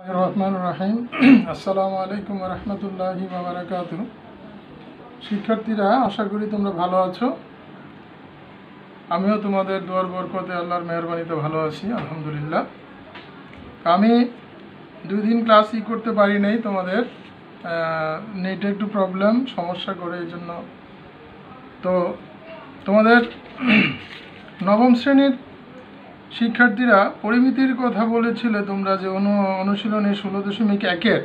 রহমান রাহিম। আসসালামু আলাইকুম রহমতুল্লাহি বাবরাকাত শিক্ষার্থীরা, আশা করি তোমরা ভালো আছো। আমিও তোমাদের দুয়ার বরকতে আল্লাহর মেহরবানিতে ভালো আছি, আলহামদুলিল্লাহ। আমি দুই দিন ক্লাসই করতে পারি নাই তোমাদের। নেটে একটু প্রবলেম, সমস্যা করে এই জন্য। তো তোমাদের নবম শ্রেণির শিক্ষার্থীরা পরিমিতির কথা বলেছিলে তোমরা যে অনু অনুশীলনী ষোলো দশমিক একের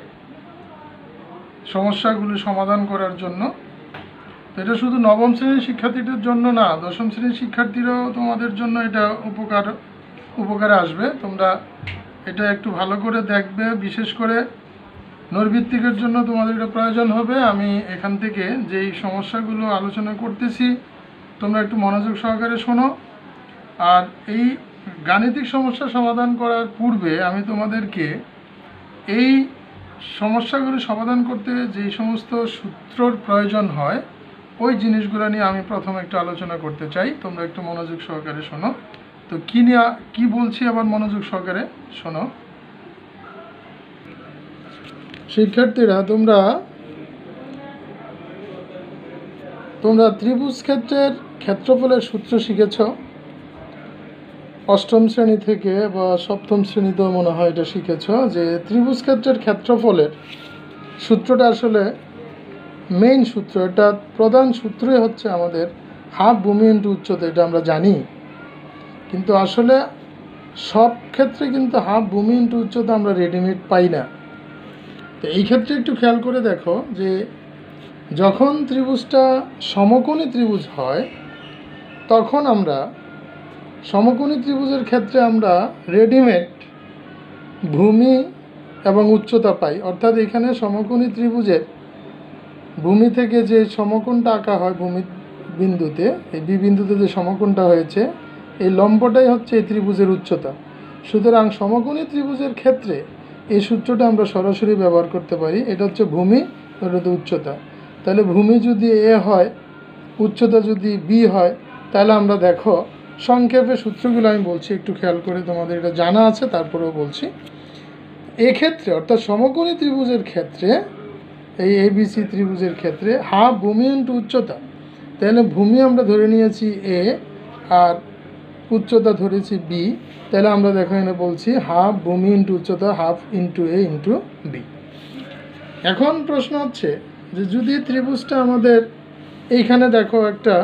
সমস্যাগুলি সমাধান করার জন্য। এটা শুধু নবম শ্রেণির শিক্ষার্থীদের জন্য না, দশম শ্রেণির শিক্ষার্থীরাও তোমাদের জন্য এটা উপকার, উপকারে আসবে। তোমরা এটা একটু ভালো করে দেখবে, বিশেষ করে নৈর্ভিত্তিকের জন্য তোমাদের এটা প্রয়োজন হবে। আমি এখান থেকে যেই সমস্যাগুলো আলোচনা করতেছি, তোমরা একটু মনোযোগ সহকারে শোনো। আর এই গাণিতিক সমস্যা সমাধান করার পূর্বে আমি তোমাদেরকে এই সমস্যাগুলো সমাধান করতে যেই সমস্ত সূত্রর প্রয়োজন হয়, ওই জিনিসগুলো নিয়ে আমি প্রথম একটু আলোচনা করতে চাই। তোমরা একটু মনোযোগ সহকারে শোনো। তো কী নিয়ে, কী বলছি আবার মনোযোগ সহকারে? শোনো। শিক্ষার্থীরা, তোমরা তোমরা ত্রিভুজ ক্ষেত্রের ক্ষেত্রফলের সূত্র শিখেছ। অষ্টম শ্রেণি থেকে বা সপ্তম শ্রেণীতেও মনে হয় এটা শিখেছ, যে ত্রিভুজ ক্ষেত্রের ক্ষেত্রফলের সূত্রটা আসলে মেইন সূত্র, এটা প্রধান সূত্রই হচ্ছে আমাদের হাফ ভূমি ইন্টু উচ্চতা, এটা আমরা জানি। কিন্তু আসলে সব ক্ষেত্রে কিন্তু হাফ ভূমি ইন্টু উচ্চতা আমরা রেডিমেড পাই না। তো এই ক্ষেত্রে একটু খেয়াল করে দেখো যে যখন ত্রিভুজটা সমকোণী ত্রিভুজ হয়, তখন আমরা সমকোণী ত্রিভুজের ক্ষেত্রে আমরা রেডিমেড, ভূমি এবং উচ্চতা পাই। অর্থাৎ এখানে সমকোণী ত্রিভুজের ভূমি থেকে যে সমকোণটা আঁকা হয় ভূমি বিন্দুতে, এই বি বিন্দুতে যে সমকোণটা হয়েছে, এই লম্বটাই হচ্ছে এই ত্রিভুজের উচ্চতা। সুতরাং সমকোণী ত্রিভুজের ক্ষেত্রে এই সূত্রটা আমরা সরাসরি ব্যবহার করতে পারি। এটা হচ্ছে ভূমি হচ্ছে উচ্চতা। তাহলে ভূমি যদি এ হয়, উচ্চতা যদি বি হয়, তাহলে আমরা দেখো সংক্ষেপে সূত্রগুলো আমি বলছি, একটু খেয়াল করে তোমাদের এটা জানা আছে, তারপরেও বলছি। এক্ষেত্রে, অর্থাৎ সমকোণী ত্রিভুজের ক্ষেত্রে, এই এবিসি ত্রিভুজের ক্ষেত্রে, হাফ ভূমি ইন্টু উচ্চতা। তাহলে ভূমি আমরা ধরে নিয়েছি এ আর উচ্চতা ধরেছি বি তাহলে আমরা দেখো এখানে বলছি হাফ ভূমি ইন্টু উচ্চতা, half into A into B এখন প্রশ্ন হচ্ছে যে যদি ত্রিভুজটা আমাদের এইখানে দেখো একটা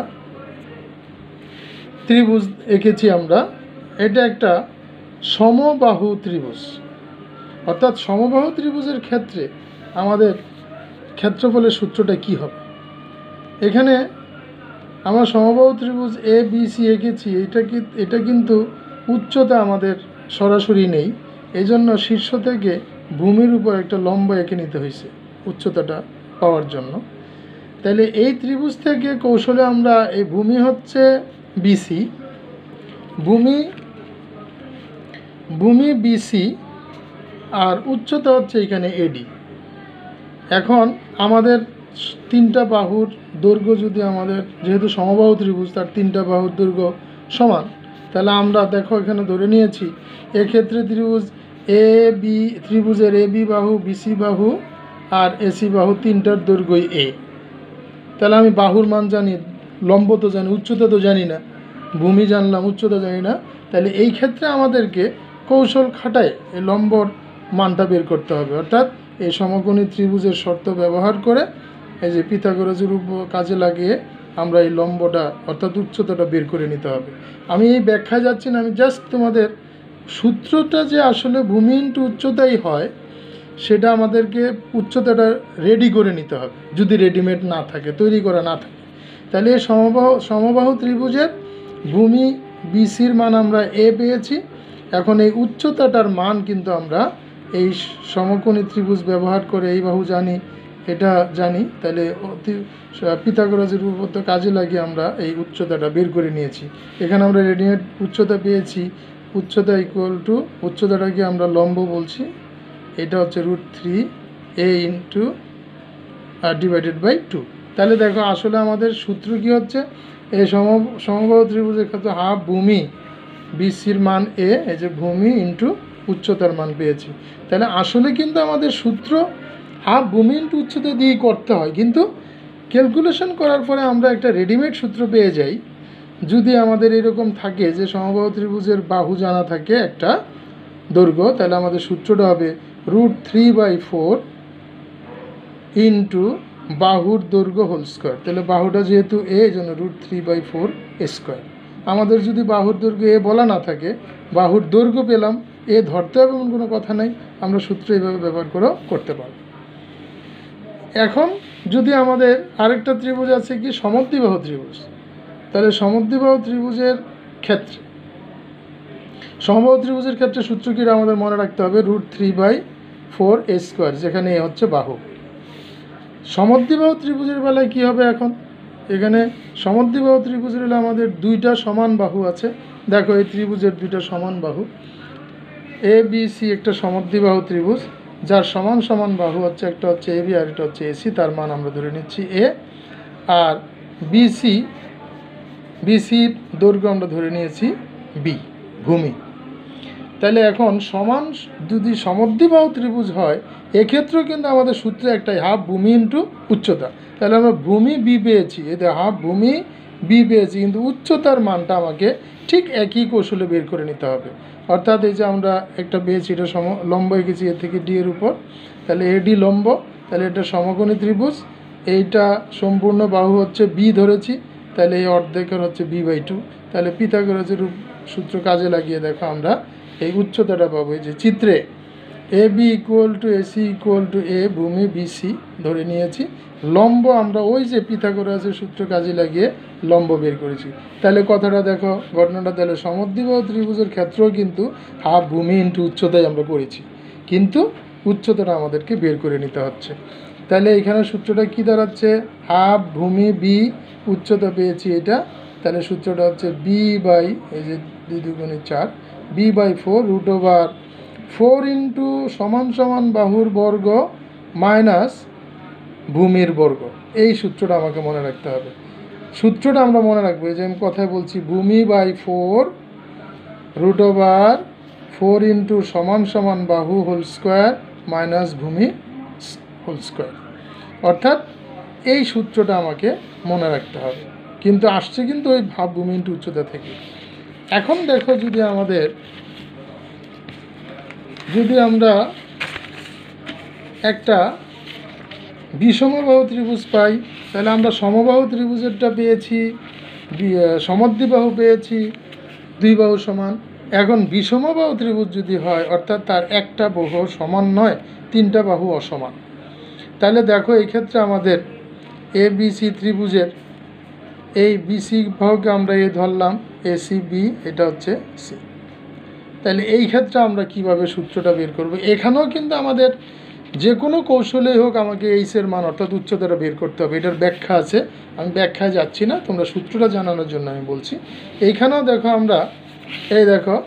ত্রিভুজ এঁকেছি আমরা, এটা একটা সমবাহু ত্রিভুজ। অর্থাৎ সমবাহু ত্রিভুজের ক্ষেত্রে আমাদের ক্ষেত্রফলের সূত্রটা কি হবে? এখানে আমরা সমবাহু ত্রিভুজ এ বি সি এঁকেছি, এটা কি, এটা কিন্তু উচ্চতা আমাদের সরাসরি নেই এই জন্য শীর্ষ থেকে ভূমির উপর একটা লম্ব এঁকে নিতে হয়েছে উচ্চতাটা পাওয়ার জন্য। তাহলে এই ত্রিভুজ থেকে কৌশলে আমরা এই ভূমি হচ্ছে বিসি ভূমি ভূমি বিসি আর উচ্চতা হচ্ছে এখানে এডি এখন আমাদের তিনটা বাহুর দৈর্ঘ্য যদি আমাদের, যেহেতু সমবাহু ত্রিভুজ, তার তিনটা বাহুর দৈর্ঘ্য সমান, তাহলে আমরা দেখো এখানে ধরে নিয়েছি, এক্ষেত্রে ত্রিভুজ এ বি ত্রিভুজের এ বি বাহু বিসি বাহু, আর এসি বাহু তিনটার দৈর্ঘ্যই এ তাহলে আমি বাহুর মান জানি লম্ব তো জানি, উচ্চতা তো জানি না, ভূমি জানলাম, উচ্চতা জানি না। তাহলে এই ক্ষেত্রে আমাদেরকে কৌশল খাটায় এই লম্বর মানটা বের করতে হবে। অর্থাৎ এই সমকোণী ত্রিভুজের শর্ত ব্যবহার করে এই যে পিথাগোরাসের উপ কাজে লাগিয়ে আমরা এই লম্বটা, অর্থাৎ উচ্চতাটা বের করে নিতে হবে। আমি এই ব্যাখ্যায় যাচ্ছি না, আমি জাস্ট তোমাদের সূত্রটা যে আসলে ভূমি ইন্টু উচ্চতাই হয়, সেটা আমাদেরকে উচ্চতাটা রেডি করে নিতে হবে, যদি রেডিমেড না থাকে, তৈরি করা না থাকে। তাহলে সমবাহু সমবাহু ত্রিভুজের ভূমি বিসির মান আমরা এ পেয়েছি। এখন এই উচ্চতাটার মান কিন্তু আমরা এই সমকোণী ত্রিভুজ ব্যবহার করে এই বাহু জানি, এটা জানি। তাহলে অতি পিতাগরাজের উপপাদ্য কাজে লাগিয়ে আমরা এই উচ্চতাটা বের করে নিয়েছি। এখানে আমরা রেডিমেড উচ্চতা পেয়েছি। উচ্চতা ইকুয়াল টু উচ্চতাটাকে আমরা লম্ব বলছি। এটা হচ্ছে root three A into divided by two তাহলে দেখো, আসলে আমাদের সূত্র কী হচ্ছে? এই সম সমবাহু ত্রিভুজের ক্ষেত্রে হাফ ভূমি, বিসির মান এ, এই যে ভূমি ইন্টু উচ্চতার মান পেয়েছি। তাহলে আসলে কিন্তু আমাদের সূত্র হাফ ভূমি ইন্টু উচ্চতা দিয়েই করতে হয়। কিন্তু ক্যালকুলেশন করার পরে আমরা একটা রেডিমেড সূত্র পেয়ে যাই। যদি আমাদের এরকম থাকে যে সমবাহু ত্রিভুজের বাহু জানা থাকে একটা দৈর্ঘ্য, তাহলে আমাদের সূত্রটা হবে root three by four into বাহুর দৈর্ঘ্য হোল স্কোয়ার। তাহলে বাহুটা যেহেতু এ এই জন্য root three by four square আমাদের যদি বাহুর দৈর্ঘ্য এ বলা না থাকে, বাহুর দৈর্ঘ্য পেলাম এ ধরতে হবে এমন কোনো কথা নাই, আমরা সূত্র এইভাবে ব্যবহার করেও করতে পারব। এখন যদি আমাদের আরেকটা ত্রিভুজ আছে কি, সমদ্বিবাহু ত্রিভুজ। তাহলে সমদ্বিবাহু ত্রিভুজের ক্ষেত্রে। সমবাহু ত্রিভুজের ক্ষেত্রে সূত্র আমাদের মনে রাখতে হবে? Root three by four A square যেখানে এ হচ্ছে বাহু। সমদ্বিবাহু ত্রিভুজের বেলায় কি হবে এখন? এখানে সমদ্বিবাহু ত্রিভুজের হলে আমাদের দুইটা সমান বাহু আছে। দেখো, এই ত্রিভুজের দুইটা সমান বাহু। এ বি সি একটা সমদ্বিবাহু ত্রিভুজ, যার সমান সমান বাহু হচ্ছে একটা হচ্ছে এ বি আর একটা হচ্ছে এসি তার মান আমরা ধরে নিচ্ছি এ আর বিসি বিসির দৈর্ঘ্য আমরা ধরে নিয়েছি বি ভূমি। তাহলে এখন সমান যদি সমদ্বিবাহু ত্রিভুজ হয়, এক্ষেত্রেও কিন্তু আমাদের সূত্রে একটাই হাফ ভূমি ইন্টু উচ্চতা। তাহলে আমরা ভূমি বি পেয়েছি এতে হাফ ভূমি বি পেয়েছি, কিন্তু উচ্চতার মানটা আমাকে ঠিক একই কৌশলে বের করে নিতে হবে। অর্থাৎ এই যে আমরা একটা পেয়েছি, এটা সম লম্ব এঁকেছি, এর থেকে ডি এর উপর। তাহলে এডি লম্ব, তাহলে এটা সমকোণী ত্রিভুজ। এইটা সম্পূর্ণ বাহু হচ্ছে বি ধরেছি, তাহলে এই অর্ধেকের হচ্ছে বি বাই টু তাহলে পিথাগোরাসের সূত্র কাজে লাগিয়ে দেখো আমরা এই উচ্চতাটা পাবো, এই যে চিত্রে A B equal to AC equal to A ভূমি বিসি ধরে নিয়েছি। লম্ব আমরা ওই যে পিথাগোরাসের সূত্র কাজে লাগিয়ে লম্ব বের করেছি। তাহলে কথাটা দেখো, ঘটনাটা তাহলে সমদ্বিবাহু ত্রিভুজের ক্ষেত্রেও কিন্তু হাফ ভূমি ইন্টু উচ্চতায় আমরা করেছি। কিন্তু উচ্চতাটা আমাদেরকে বের করে নিতে হচ্ছে। তাহলে এখানে সূত্রটা কি দাঁড়াচ্ছে? হাফ ভূমি বি উচ্চতা পেয়েছি এটা। তাহলে সূত্রটা হচ্ছে বি বাই এই যে দুগুণে চার। B by four root over four into সমান সমান বাহুর বর্গ মাইনাস ভূমির বর্গ। এই সূত্রটা আমাকে মনে রাখতে হবে। সূত্রটা আমরা মনে রাখব যে আমি কথায় বলছি, ভূমি by four root over four into সমান সমান বাহু হোল স্কোয়ার মাইনাস ভূমি হোল স্কোয়ার অর্থাৎ এই সূত্রটা আমাকে মনে রাখতে হবে। কিন্তু আসছে কিন্তু ওই ভাব ভূমি ইন্টু উচ্চতা থেকে। এখন দেখো যদি আমাদের, যদি আমরা একটা বিষমবাহু ত্রিভুজ পাই, তাহলে আমরা সমবাহু ত্রিভুজেরটা পেয়েছি সমদ্বিবাহু পেয়েছি, দুই বাহু সমান। এখন বিষমবাহু ত্রিভুজ যদি হয়, অর্থাৎ তার একটা বাহু সমান নয়, তিনটা বাহু অসমান। তাহলে দেখো এই ক্ষেত্রে আমাদের এ, বি, সি ত্রিভুজের এই বিসি বাহুকে আমরা এ ধরলাম এসি বি এটা হচ্ছে সি তাহলে এই ক্ষেত্রে আমরা কীভাবে সূত্রটা বের করব? এখানেও কিন্তু আমাদের যে কোনো কৌশলেই হোক আমাকে এইসের মান অর্থাৎ উচ্চতাটা বের করতে হবে। এটার ব্যাখ্যা আছে। আমি ব্যাখ্যায় যাচ্ছি না, তোমরা সূত্রটা জানানোর জন্য আমি বলছি। এইখানেও দেখো আমরা, এই দেখো,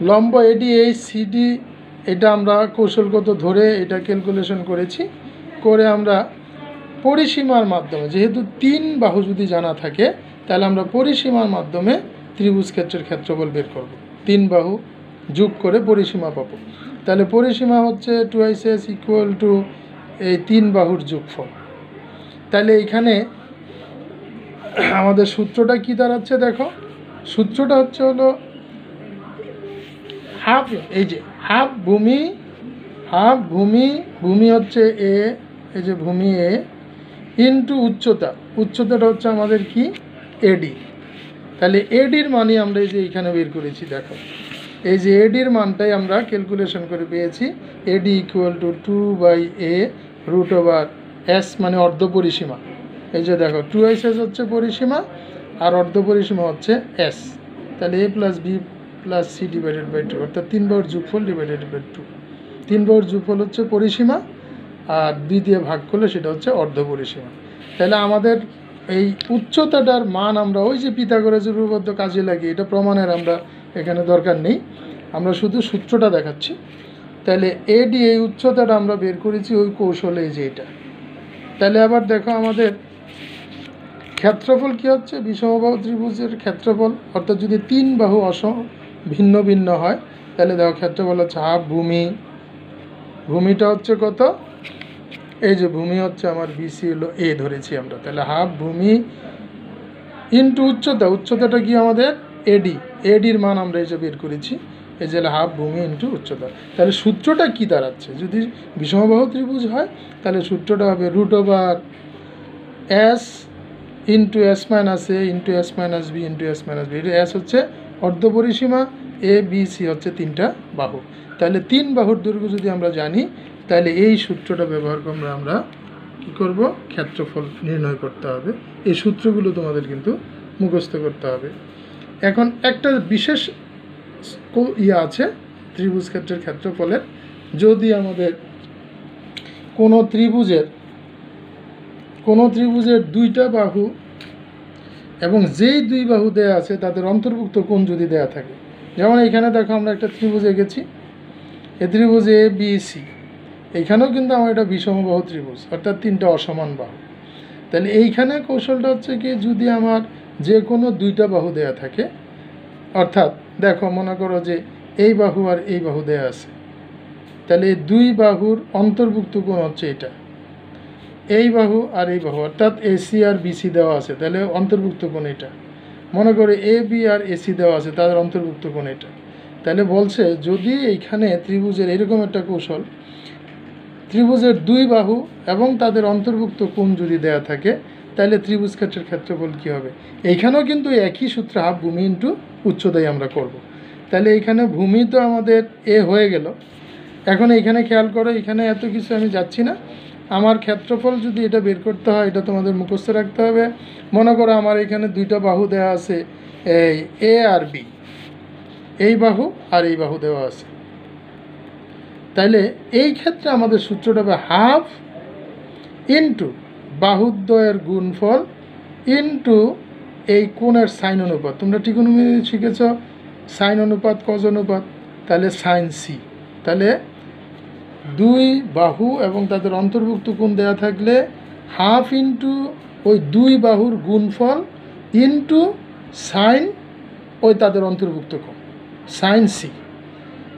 লম্ব এডি এই সিডি এটা আমরা কৌশলগত ধরে এটা ক্যালকুলেশন করেছি। করে আমরা পরিসীমার মাধ্যমে, যেহেতু তিন বাহু যদি জানা থাকে, তাহলে আমরা পরিসীমার মাধ্যমে ত্রিভুজ ক্ষেত্রের ক্ষেত্রফল বের করব। তিন বাহু যোগ করে পরিসীমা পাবো। তাহলে পরিসীমা হচ্ছে two is S equal to এই তিন বাহুর যোগফল। তাহলে এইখানে আমাদের সূত্রটা কি দাঁড়াচ্ছে দেখো? সূত্রটা হচ্ছে হলো হাফ এই যে হাফ ভূমি হাফ ভূমি ভূমি হচ্ছে এ এই যে ভূমি এ ইন্টু উচ্চতা। উচ্চতাটা হচ্ছে আমাদের কি? এডি তাহলে এডির মানই আমরা এই যে এখানে বের করেছি, দেখো। এই যে এডির মানটাই আমরা ক্যালকুলেশন করে পেয়েছি। AD equal to two by A root over S মানে অর্ধ পরিসীমা। এই যে দেখো টু এস এস হচ্ছে পরিসীমা আর অর্ধ পরিসীমা হচ্ছে এস তাহলে A plus B plus C divided by two অর্থাৎ তিন বাহুর যোগফল ডিভাইডেড বাই টু তিন বাহুর যোগফল হচ্ছে পরিসীমা আর দুই দিয়ে ভাগ করলে সেটা হচ্ছে অর্ধ পরিসীমা তাহলে আমাদের এই উচ্চতাটার মান আমরা ওই যে পিথাগোরাসের উপপাদ্য কাজে লাগিয়ে এটা প্রমাণের আমরা এখানে দরকার নেই। আমরা শুধু সূত্রটা দেখাচ্ছি। তাহলে এডি এই উচ্চতাটা আমরা বের করেছি ওই কৌশলে যে এটা। তাহলে আবার দেখো আমাদের ক্ষেত্রফল কি হচ্ছে? বিষমবাহু ত্রিভুজের ক্ষেত্রফল। অর্থাৎ যদি তিন বাহু অস ভিন্ন ভিন্ন হয়, তাহলে দেখো ক্ষেত্রফল হচ্ছে হাফ ভূমি। ভূমিটা হচ্ছে কত? এই যে ভূমি হচ্ছে আমার বিসি হলো এ ধরেছি আমরা। তাহলে হাফ ভূমি ইন্টু উচ্চতা, উচ্চতাটা কি আমাদের? এডি এডির মান আমরা এই যে বের করেছি, এই যে হাফ ভূমি ইন্টু উচ্চতা। তাহলে সূত্রটা কি দাঁড়াচ্ছে? যদি বিষমবাহু ত্রিভুজ হয়, তাহলে সূত্রটা হবে root over S into S minus A into S minus B into S minus B S হচ্ছে অর্ধপরিসীমা এ বি সি হচ্ছে তিনটা বাহু। তাহলে তিন বাহুর দৈর্ঘ্য যদি আমরা জানি তাহলে এই সূত্রটা ব্যবহার করে আমরা কী করব? ক্ষেত্রফল নির্ণয় করতে হবে। এই সূত্রগুলো তোমাদের কিন্তু মুখস্থ করতে হবে। এখন একটা বিশেষ ইয়ে আছে, ত্রিভুজ ক্ষেত্রের ক্ষেত্রফলের। যদি আমাদের কোনো ত্রিভুজের কোনো ত্রিভুজের দুইটা বাহু এবং যেই দুই বাহু দেয়া আছে, তাদের অন্তর্ভুক্ত কোণ যদি দেয়া থাকে। যেমন এখানে দেখো আমরা একটা ত্রিভুজ এঁকেছি। এ ত্রিভুজ এ বি সি এইখানেও কিন্তু আমার এটা বিষমবাহু ত্রিভুজ, অর্থাৎ তিনটা অসমান বাহু। তাহলে এইখানে কৌশলটা হচ্ছে কি, যদি আমার যে কোনো দুইটা বাহু দেয়া থাকে, অর্থাৎ দেখো মনে করো যে এই বাহু আর এই বাহু দেয়া আছে, তাহলে দুই বাহুর অন্তর্ভুক্ত কোণ হচ্ছে এটা। এই বাহু আর এই বাহু, অর্থাৎ এসি আর বিসি দেওয়া আছে, তাহলে অন্তর্ভুক্ত কোণ এটা। মনে করে এ বি আর এসি দেওয়া আছে, তাদের অন্তর্ভুক্ত কোণ এটা। তাহলে বলছে যদি এইখানে ত্রিভুজের এরকম একটা কৌশল ত্রিভুজের দুই বাহু এবং তাদের অন্তর্ভুক্ত কোণ যদি দেয়া থাকে, তাহলে ত্রিভুজ ক্ষেত্রের ক্ষেত্রফল কী হবে? এইখানেও কিন্তু একই সূত্র হাফ ভূমি ইন্টু উচ্চতাই আমরা করব। তাহলে এইখানে ভূমি তো আমাদের এ হয়ে গেল। এখন এইখানে খেয়াল করো এখানে এত কিছু আমি যাচ্ছি না। আমার ক্ষেত্রফল যদি এটা বের করতে হয়, এটা তোমাদের মুখস্থ রাখতে হবে। মনে করো আমার এখানে দুইটা বাহু দেওয়া আছে, এই এ আর বি এই বাহু আর এই বাহু দেওয়া আছে। তাহলে এই ক্ষেত্রে আমাদের সূত্রটা হবে হাফ ইন্টু বাহুদ্বয়ের গুণফল ইন্টু এই কোণের সাইন অনুপাত। তোমরা ত্রিকোণমিতি শিখেছ, সাইন অনুপাত কজ অনুপাত তাহলে সাইন সি। তাহলে দুই বাহু এবং তাদের অন্তর্ভুক্ত কোণ দেওয়া থাকলে হাফ ইন্টু ওই দুই বাহুর গুণফল ইন্টু সাইন ওই তাদের অন্তর্ভুক্ত কোণ, সাইন সি।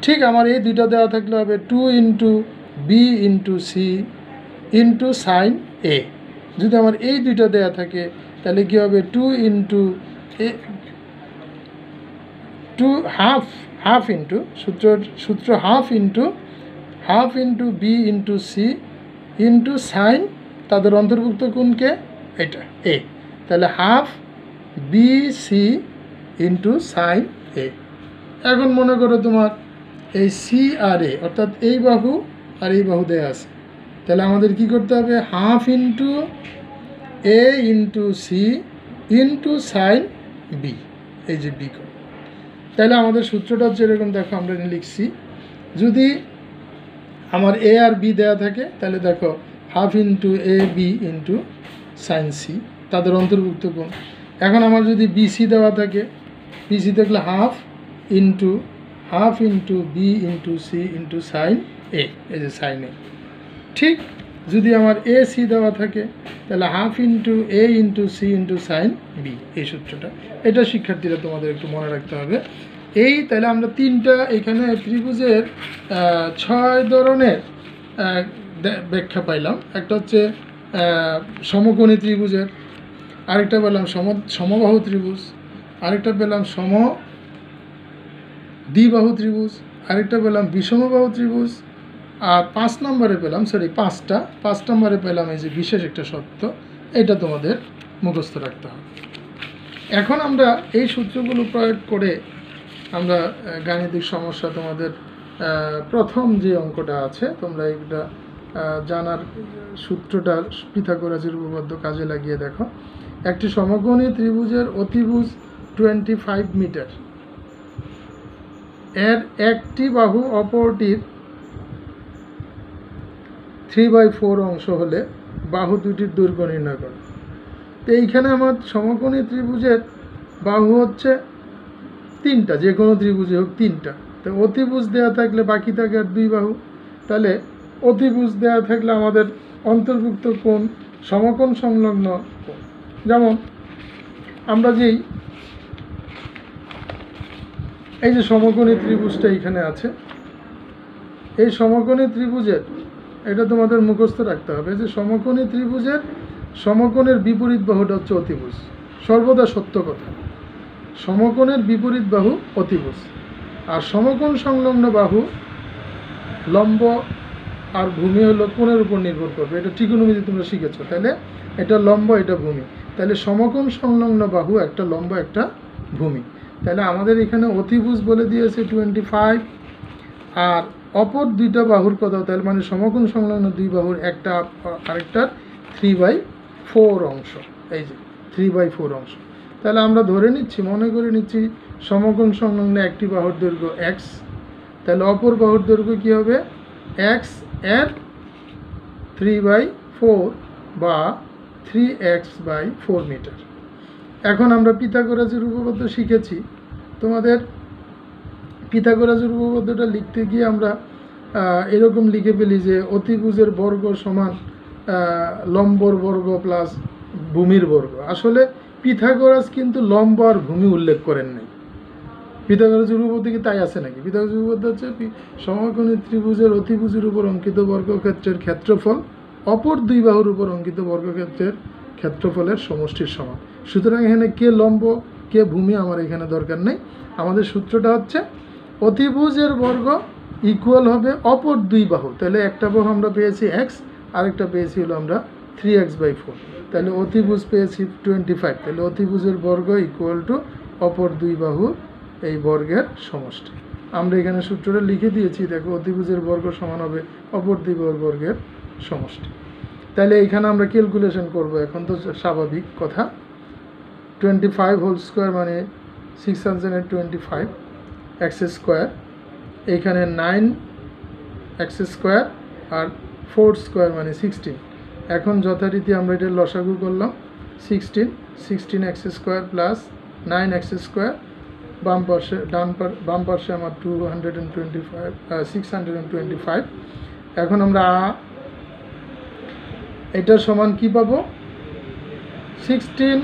ঠিক আমার এই দুইটা দেওয়া থাকলে হবে two into B into C into sine A. যদি আমার এই দুইটা দেওয়া থাকে, তাহলে কী হবে? Two into A, two half half into সূত্র সূত্র half into half into B into C into sine, তাদের অন্তর্ভুক্ত কোনকে? এটা, এ। তাহলে half B C into sine A. এখন মনে করো তোমার এই সি আর এ অর্থাৎ এই বাহু আর এই বাহু দেয়া আছে। তাহলে আমাদের কি করতে হবে? Half into A into C into sine B এই যে বি তাহলে আমাদের সূত্রটা হচ্ছে এরকম, দেখো আমরা লিখছি, যদি আমার এ আর বি দেওয়া থাকে, তাহলে দেখো half into A B into sine C তাদের অন্তর্ভুক্ত কোণ। এখন আমার যদি বিসি দেওয়া থাকে বিসি দেখলে half into half into B into C into sine A এই যে সাইন এ ঠিক যদি আমার এ সি দেওয়া থাকে, তাহলে half into A into C into sine B এই সূত্রটা। এটা শিক্ষার্থীরা তোমাদের একটু মনে রাখতে হবে। এই তাহলে আমরা তিনটা এখানে ত্রিভুজের ছয় ধরনের ব্যাখ্যা পাইলাম। একটা হচ্ছে সমকোণী ত্রিভুজের, আরেকটা পেলাম সম, সমবাহু ত্রিভুজ, আরেকটা পেলাম সম দ্বিবাহু ত্রিভুজ আরেকটা পেলাম বিষমবাহু ত্রিভুজ আর পাঁচ নম্বরে পেলাম সরি পাঁচটা। পাঁচ নম্বরে পেলাম এই যে বিশেষ একটা সত্য এটা তোমাদের মুখস্থ রাখতে হবে। এখন আমরা এই সূত্রগুলো প্রয়োগ করে আমরা গাণিতিক সমস্যা তোমাদের প্রথম যে অঙ্কটা আছে তোমরা আহ, জানার সূত্রটা পিথাগোরাসের উপপাদ্য কাজে লাগিয়ে দেখো। একটি সমকোণী ত্রিভুজের অতিভুজ টোয়েন্টি ফাইভ মিটার এর একটি বাহু অপরটির থ্রি বাই ফোর অংশ হলে বাহু দুটির দৈর্ঘ্য নির্ণয় করো। তো এইখানে আমার সমকোণী ত্রিভুজের বাহু হচ্ছে তিনটা যে কোনো ত্রিভুজে হোক তিনটা। তো অতিভুজ দেওয়া থাকলে বাকি থাকে আর দুই বাহু। তাহলে অতিভুজ দেওয়া থাকলে আমাদের অন্তর্ভুক্ত কোণ, সমকোণ সংলগ্ন যেমন আমরা যেই এই যে সমকোণী ত্রিভুজটা এখানে আছে, এই সমকোণী ত্রিভুজের, এটা তোমাদের মুখস্থ রাখতে হবে যে সমকোণী ত্রিভুজের সমকোণের বিপরীত বাহুটা হচ্ছে অতিভুজ, সর্বদা সত্য কথা। সমকোণের বিপরীত বাহু অতিভুজ, আর সমকোণ সংলগ্ন বাহু লম্ব আর ভূমি হলো কোণের উপর নির্ভর করবে, এটা trigonometry তোমরা শিখেছো, তাহলে এটা লম্ব, এটা ভূমি, তাহলে সমকোণ সংলগ্ন বাহু একটা লম্ব, একটা ভূমি। তাহলে আমাদের এখানে অতিভুজ বলে দিয়েছে টোয়েন্টি ফাইভ আর অপর দুইটা বাহুর কথা, তাহলে মানে সমকোণ সংলগ্ন দুই বাহুর একটা, আরেকটার থ্রি বাই ফোর অংশ, এই যে থ্রি বাই ফোর অংশ। তাহলে আমরা ধরে নিচ্ছি, মনে করে নিচ্ছি সমকোণ সংলগ্ন একটি বাহুর দৈর্ঘ্য এক্স তাহলে অপর বাহুর দৈর্ঘ্য কী হবে? এক্সের থ্রি বাই ফোর বা three X by four metre এখন আমরা পিথাগোরাসের উপপাদ্য শিখেছি। তোমাদের পিথাগোরাসের উপপাদ্যটা লিখতে গিয়ে আমরা এরকম লিখে ফেলি যে অতিভুজের বর্গ সমান লম্বর বর্গ প্লাস ভূমির বর্গ। আসলে পিথাগোরাস কিন্তু লম্ব আর ভূমি উল্লেখ করেন নাই। পিথাগোরাসের উপপাদ্য কি তাই আছে নাকি? পিথাগোরাসের উপপাদ্য হচ্ছে সমকোণী ত্রিভুজের অতিভুজের উপর অঙ্কিত বর্গক্ষেত্রের ক্ষেত্রফল, অপর দুই বাহুর উপর অঙ্কিত বর্গক্ষেত্রের ক্ষেত্রফলের সমষ্টির সমান। সুতরাং এখানে কে লম্ব, কে ভূমি আমার এখানে দরকার নেই। আমাদের সূত্রটা হচ্ছে, অতিভুজের বর্গ ইকুয়াল হবে অপর দুই বাহু। তাহলে একটা বাহু আমরা পেয়েছি এক্স আরেকটা পেয়েছি হলো আমরা থ্রি এক্স বাই ফোর তাহলে অতিভুজ পেয়েছি টোয়েন্টি ফাইভ তাহলে অতিভুজের বর্গ ইকুয়াল টু অপর দুই বাহু এই বর্গের সমষ্টি। আমরা এখানে সূত্রটা লিখে দিয়েছি, দেখো অতিভুজের বর্গ সমান হবে অপর দুই বর্গের সমষ্টি। তাহলে এইখানে আমরা ক্যালকুলেশন করব, এখন তো স্বাভাবিক কথা। টোয়েন্টি ফাইভ হোল স্কোয়ার মানে six hundred twenty five X square এইখানে নাইন এক্স স্কোয়ার আর ফোর স্কোয়ার মানে সিক্সটিন এখন যথারীতি আমরা এটা লসাগু করলাম। Sixteen sixteen X square plus nine X square বাম পাশে, ডান বাম পাশে আমার two hundred and twenty five six hundred and twenty five এখন আমরা আ- এটা সমান কি পাবো? Sixteen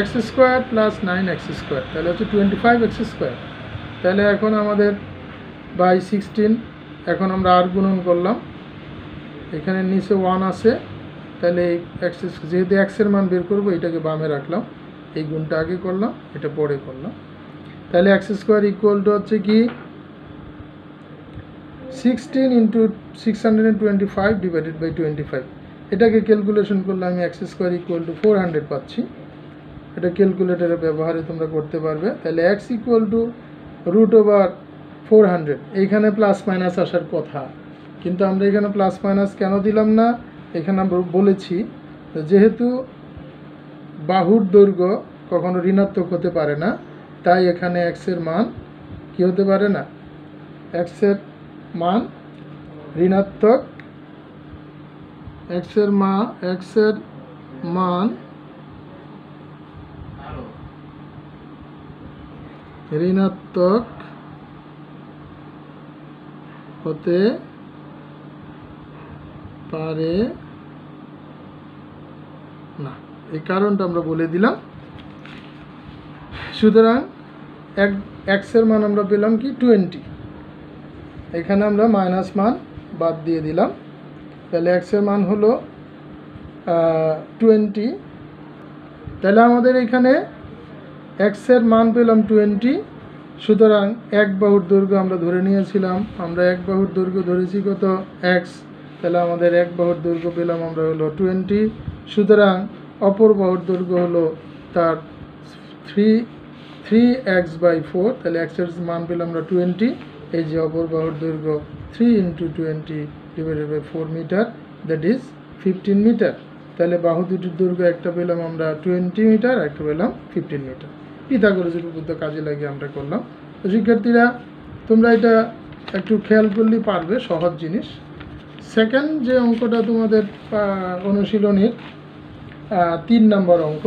X square plus nine X square তাহলে হচ্ছে টোয়েন্টি ফাইভ এক্স স্কোয়ার তাহলে এখন আমাদের বাই সিক্সটিন এখন আমরা আর গুণন করলাম। এখানে নিচে ওয়ান আছে, তাহলে এই এক্স যেহেতু এক্সের মান বের করব, এটাকে বামে রাখলাম। এই গুণটা আগে করলাম, এটা পরে করলাম। তাহলে এক্স স্কোয়ার ইকুয়াল টু হচ্ছে কি? Sixteen into six hundred twenty five divided by twenty five এটাকে ক্যালকুলেশন করলে আমি X square equal to four hundred পাচ্ছি। এটা ক্যালকুলেটরের ব্যবহারে তোমরা করতে পারবে। তাহলে X equal to root over four hundred এইখানে প্লাস মাইনাস আসার কথা। কিন্তু আমরা এখানে প্লাস মাইনাস কেন দিলাম না? এখানে আমরা বলেছি, যেহেতু বাহুর দৈর্ঘ্য কখনো ঋণাত্মক হতে পারে না, তাই এখানে এক্সের মান কি হতে পারে না? এক্সের মান ঋণাত্মক। এক্সের মা এক্সের মান ঋণাত্মক হতে পারে না। এই কারণটা আমরা বলে দিলাম। সুতরাং এক এক্সের মান আমরা পেলাম কি? টোয়েন্টি এখানে আমরা মাইনাস মান বাদ দিয়ে দিলাম। তাহলে এক্সের মান হলো টোয়েন্টি তাহলে আমাদের এখানে এক্সের মান পেলাম টোয়েন্টি সুতরাং এক বাহুর দৈর্ঘ্য আমরা ধরে নিয়েছিলাম। আমরা এক বাহুর দৈর্ঘ্য ধরেছি কত? এক্স তাহলে আমাদের এক বাহুর দৈর্ঘ্য পেলাম আমরা হলো টোয়েন্টি সুতরাং অপর বাহুর দৈর্ঘ্য হলো তার three three X by four তাহলে এক্সের মান পেলাম আমরা টোয়েন্টি এই যে অপর বাহুর দৈর্ঘ্য three into twenty divided by four metre that is fifteen metre তাহলে বাহু দুটির দৈর্ঘ্য একটা পেলাম আমরা টোয়েন্টি মিটার একটা পেলাম ফিফটিন মিটার উপর তো কাজে লাগিয়ে আমরা করলাম। তো শিক্ষার্থীরা, তোমরা এটা একটু খেয়াল করলেই পারবে, সহজ জিনিস। সেকেন্ড যে অঙ্কটা তোমাদের অনুশীলনীর তিন নম্বর অঙ্ক।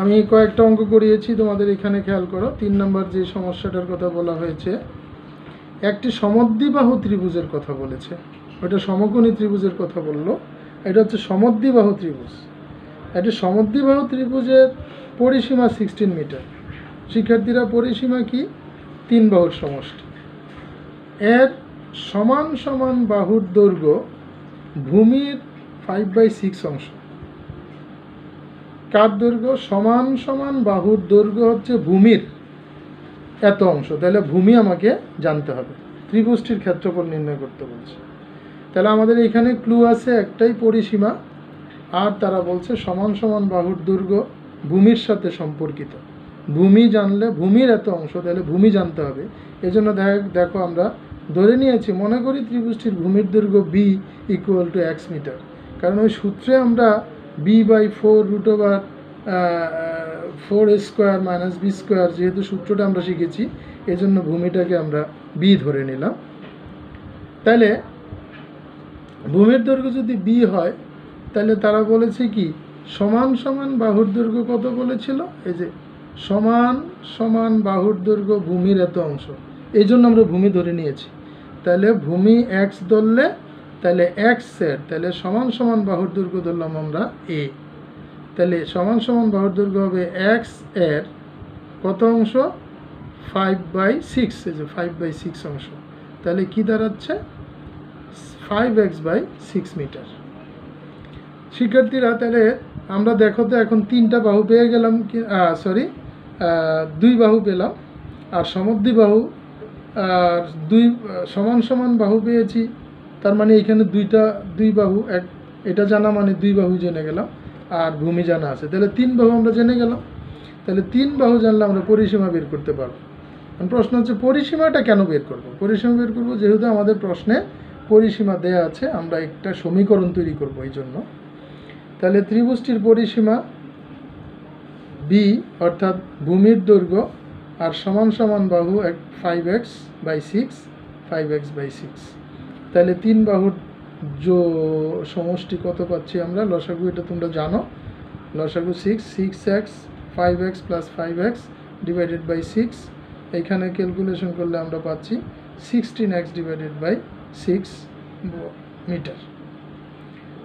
আমি কয়েকটা অঙ্ক করিয়েছি, তোমাদের এখানে খেয়াল করো। তিন নম্বর যে সমস্যাটার কথা বলা হয়েছে, একটি সমদ্বিবাহু ত্রিভুজের কথা বলেছে। ওটা সমকোণী ত্রিভুজের কথা বলল। এটা হচ্ছে সমদ্বিবাহু ত্রিভুজ। একটি সমদ্বিবাহু ত্রিভুজের পরিসীমা সিক্সটিন মিটার শিক্ষার্থীরা পরিসীমা কি? তিন বাহুর সমষ্টি। এর সমান সমান বাহুর দৈর্ঘ্য ভূমির ফাইভ বাই সিক্স অংশ। কার দৈর্ঘ্য? সমান সমান বাহুর দৈর্ঘ্য হচ্ছে ভূমির এত অংশ। তাহলে ভূমি আমাকে জানতে হবে। ত্রিভুজটির ক্ষেত্রফল নির্ণয় করতে বলছে। তাহলে আমাদের এখানে ক্লু আছে একটাই পরিসীমা। আর তারা বলছে সমান সমান বাহুর দৈর্ঘ্য ভূমির সাথে সম্পর্কিত। ভূমি জানলে, ভূমির এত অংশ, তাহলে ভূমি জানতে হবে। এজন্য দেখ আমরা ধরে নিয়েছি, মনে করি ত্রিভুজটির ভূমির দৈর্ঘ্য B equal to X metre কারণ ওই সূত্রে আমরা B by four root over four square minus B square যেহেতু সূত্রটা আমরা শিখেছি, এজন্য ভূমিটাকে আমরা বি ধরে নিলাম। তাহলে ভূমির দৈর্ঘ্য যদি বি হয়, তাহলে তারা বলেছে কি? সমান সমান বাহুর দৈর্ঘ্য কত বলেছিল? এই যে, সমান সমান বাহুর দৈর্ঘ্য ভূমির এত অংশ। এই জন্য আমরা ভূমি ধরে নিয়েছি। তাহলে ভূমি এক্স ধরলে, তাহলে এক্সের তাহলে সমান সমান বাহুর দৈর্ঘ্য ধরলাম আমরা এ তাহলে সমান সমান বাহুর দৈর্ঘ্য হবে এক্সের কত অংশ? ফাইভ বাই সিক্স এই যে ফাইভ বাই সিক্স অংশ। তাহলে কি দাঁড়াচ্ছে? Five x by six metre শিক্ষার্থীরা, তাহলে আমরা দেখো তো এখন তিনটা বাহু পেয়ে গেলাম সরি দুই বাহু পেলাম। আর সমদ্বি বাহু, আর দুই সমান সমান বাহু পেয়েছি। তার মানে এখানে দুইটা, দুই বাহু, এক, এটা জানা মানে দুই বাহু জেনে গেলাম, আর ভূমি জানা আছে। তাহলে তিন বাহু আমরা জেনে গেলাম। তাহলে তিন বাহু জানলে আমরা পরিসীমা বের করতে পারব। প্রশ্ন হচ্ছে, পরিসীমাটা কেন বের করব? পরিসীমা বের করব যেহেতু আমাদের প্রশ্নে পরিসীমা দেয়া আছে, আমরা একটা সমীকরণ তৈরি করব এই জন্য। তাহলে ত্রিভুজটির পরিসীমা বি অর্থাৎ ভূমির দৈর্ঘ্য আর সমান সমান বাহু এক five x by six five x by six তাহলে তিন বাহুর জো সমষ্টি কত পাচ্ছি আমরা? লসাগু এটা তোমরা জানো। লসাগু six six x five x plus five x divided by six এখানে ক্যালকুলেশন করলে আমরা পাচ্ছি sixteen x divided by six metre.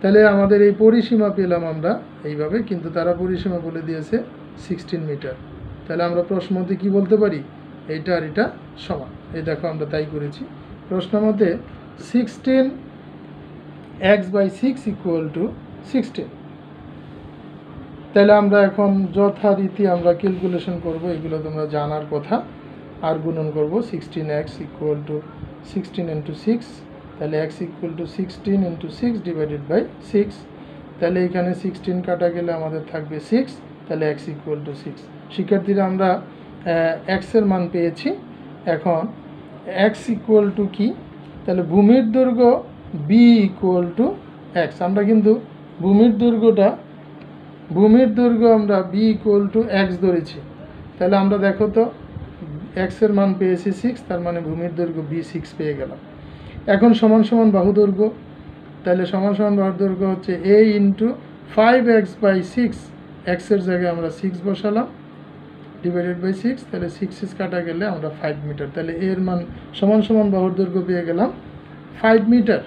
তাহলে আমাদের এই পরিসীমা পেলাম আমরা এইভাবে, কিন্তু তারা পরিসীমা বলে দিয়েছে সিক্সটিন মিটার তাহলে আমরা প্রশ্ন মতে কী বলতে পারি? এইটা আর এটা সমান। এই দেখো আমরা তাই করেছি। প্রশ্ন মতে sixteen x by six equal to sixteen তাহলে আমরা এখন যথারীতি আমরা ক্যালকুলেশন করব, এগুলো তোমরা জানার কথা। আর গুণন করব sixteen x equal to sixteen into six তাহলে x equal to sixteen into six divided by six তাহলে এখানে সিক্সটিন কাটা গেলে আমাদের থাকবে সিক্স তাহলে এক্স ইকুয়াল টু সিক্স শিক্ষার্থীরা, আমরা এক্সের মান পেয়েছি। এখন এক্স ইকুয়াল টু কী? তাহলে ভূমির দৈর্ঘ্য বি ইকুয়াল টু এক্স আমরা কিন্তু ভূমির দৈর্ঘ্যটা, ভূমির দৈর্ঘ্য আমরা বি ইকুয়াল টু এক্স ধরেছি। তাহলে আমরা দেখো তো এক্সের মান পেয়েছি সিক্স তার মানে ভূমির দৈর্ঘ্য বি সিক্স পেয়ে গেলাম। এখন সমান সমান বাহুদৈর্ঘ্য। তাহলে সমান সমান বাহুদৈর্ঘ্য হচ্ছে a into five x by six এক্সের জায়গায় আমরা সিক্স বসালাম ডিভাইডেড বাই সিক্স তাহলে সিক্স সিক্স কাটা গেলে আমরা ফাইভ মিটার তাহলে এর মান সমান সমান বাহুর দৈর্ঘ্য পেয়ে গেলাম ফাইভ মিটার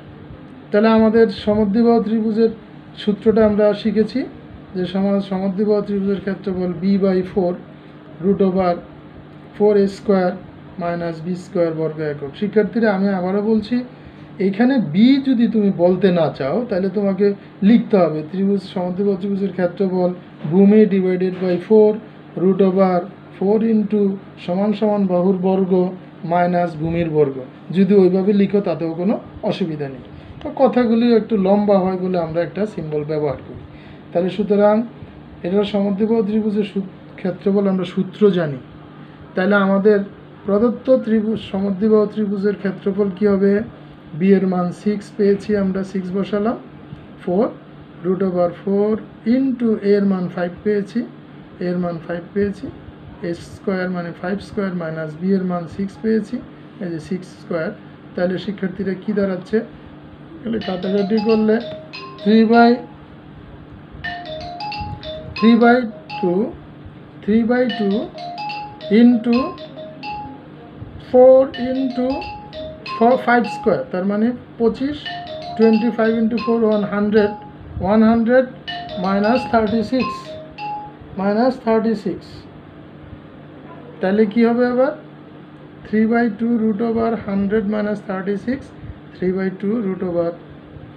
তাহলে আমাদের সমদ্বিবাহু ত্রিভুজের সূত্রটা আমরা শিখেছি যে সমাজ সমদ্বিবাহু ত্রিভুজের ক্ষেত্রফল b by four root over four square minus b square বর্গ একক। শিক্ষার্থীরা, আমি আবারও বলছি, এখানে বি যদি তুমি বলতে না চাও, তাহলে তোমাকে লিখতে হবে ত্রিভুজ সমদ্বিবাহু ত্রিভুজের ক্ষেত্রফল ভূমি divided by four root over four into সমান সমান বাহুর বর্গ মাইনাস ভূমির বর্গ। যদি ওইভাবে লিখো, তাতেও কোনো অসুবিধা নেই। তো কথাগুলি একটু লম্বা হয় বলে আমরা একটা সিম্বল ব্যবহার করি। তাহলে সুতরাং এটা সমদ্বিবাহু ত্রিভুজের ক্ষেত্র ক্ষেত্রফল আমরা সূত্র জানি। তাহলে আমাদের প্রদত্ত ত্রিভুজ, সমদ্বিবাহু ত্রিভুজের ক্ষেত্রফল কী হবে? বি এর মান সিক্স পেয়েছি, আমরা সিক্স বসালাম। Four root over four into এর মান ফাইভ পেয়েছি এর মান ফাইভ পেয়েছি এস স্কোয়ার মানে ফাইভ স্কোয়ার মাইনাস বি এর মান সিক্স পেয়েছি, এই যে সিক্স স্কোয়ার তাহলে শিক্ষার্থীরা কী দাঁড়াচ্ছে? তাহলে কাটাকাটি করলে three by three by two three by two into four into four, five square, তার মানে পঁচিশ, twenty five into four, one hundred one hundred minus thirty six, minus thirty six. তাহলে কি হবে আবার? Three by two root over hundred minus thirty six, three by two root over